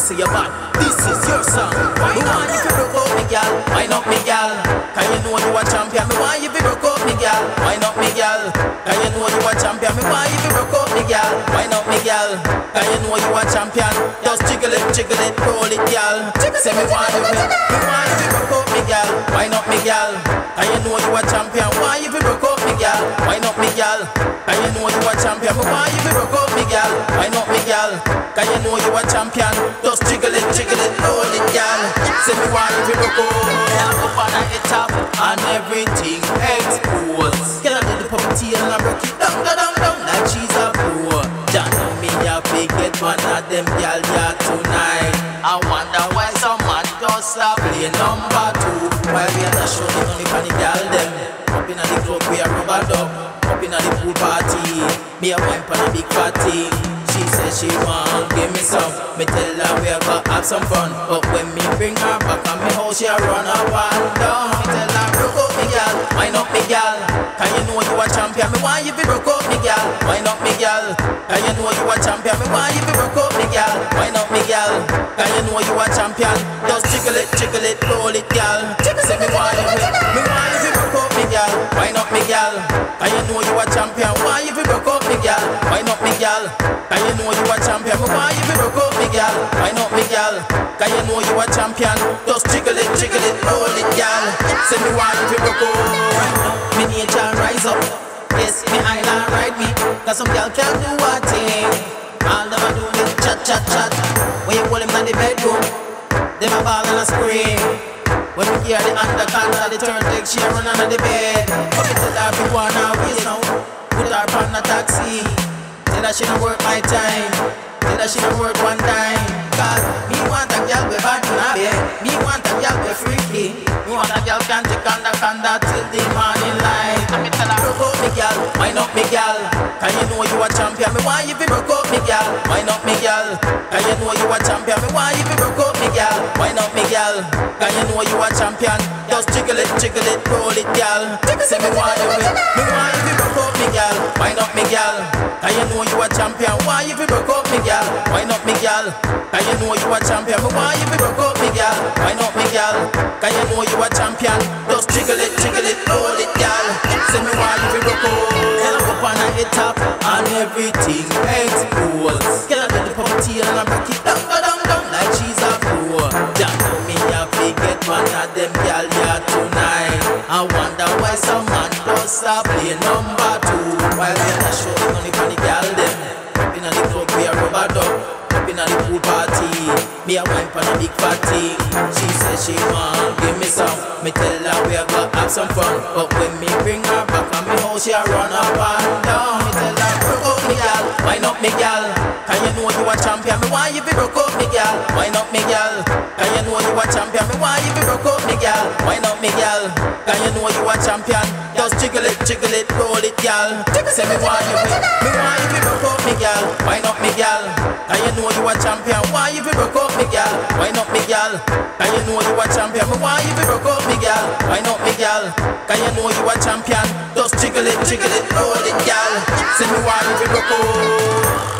say you're bad. This is your song. Me want you to broke out me gal, wind up me gal. Cause you know you a champion. Me want you to broke out me gal, wind up me gal. Cause you know you a champion. Me want you to broke out me gal, wind up me gal. Cause you know you a champion. Just jiggle it, jiggle it, roll it, gal. Say me want you to, me want you to broke out me gal, wind up me gal. Cause you know you a champion. Why you to broke out me gal, wind up me gal. Cause you know you a champion. Me want you to broke out me gal, wind up me gal. Cause you know you a champion. Just jiggle it, jiggle it, roll it, gal. Say me want you to broke out. Up on the top and everything exposed. Can I do the puppeteer and I break it down, down, down, down like she's a pro. Know me, I get one of them gal yeah tonight. I wonder why some man just a play number two while we are not showing only for the gal them. Up inna the club we a rubber dub. Up inna the pool party, me a wine pon a big fatty. She she want give me some. Me tell her we a go have some fun. But when me bring her back on me house, she a run up and down. Me tell her broke up me gal, wind up me gal. Can you know you a champion? Me want you be broke up me gal, wind up me gal. Can you know you a champion? Me want you be broke up me gal, wind up me gal. Can you know you a champion? Just jiggle it, jiggle it, roll it, gal. Say me want you, be- me want you be broke up me gal, wind up me gal. Can you know you a champion? Why you be broke up me gal, wind up me gal. Know you a champion? Me want you be broke up me gal, wind up me gal. Can you know you a champion? Just jiggle it, jiggle it, roll it, gal. Say me want you be broke up. Me nature rise up. Yes, me island ride me. Cause some gal can't do a thing. All them a do is chat, chat, chat. When you hold them in the bedroom, them a ball and a scream. When we hear the undercounter, the turn take she run under the bed. But me tell her we want her waist now. Put her on a taxi. Tell her she don't work my time. Tell her she don't work one time. Cause me want a girl with bad in bed. Me want a girl with freaky. Me want a girl can take undercounter till the morning light. Up me girl. Can you know you a champion? Me want you be broke up me girl, wind up me girl. Can you know you a champion? Me want you be broke up me girl, wind up me girl. Can you know you a champion? Just jiggle it, jiggle it, roll it, girl. Say me want you be, me want you be broke up me girl, wind up me girl. Can you know you a champion? Why you be broke up me girl, wind up me girl. Can you know you a champion? Me want you be broke up me girl, wind up me girl. Can you know you a champion? Just jiggle it, jiggle it, roll it, girl. Say me why you be broke up. Up the top and everything exposed. Can I do the puppeteer and I break it down, down, down, down like she's a. Don't know me, I forget one of them gal yeah tonight. I wonder why some man just a play number two while we are showing only for the gal them. Up inna the club we a rubber dub. Up inna the pool party, me a wine pon a big fatty. She say she want give me some. Me tell her we a go have some fun. But when me bring her back on me house, she a run up and down. Me tell her broke up me gal, wind up me gal. Can you know you a champion? Me want you be broke up me gal, wind up me gal. Can you know you a champion? Me want you be broke up me gal, wind up me gal. Can you know you a champion? Just jiggle it, jiggle it, roll it, gal. Say me want you be, me want you be broke up me gal, wind up me gal. You know you a champion? Why you be broke up me gal, wind up me gal. Can you know you a champion? Me want you be broke up me gal, wind up me gal. Can you know you a champion? Just jiggle it, jiggle it, roll it, gal. Say me want you be broke up.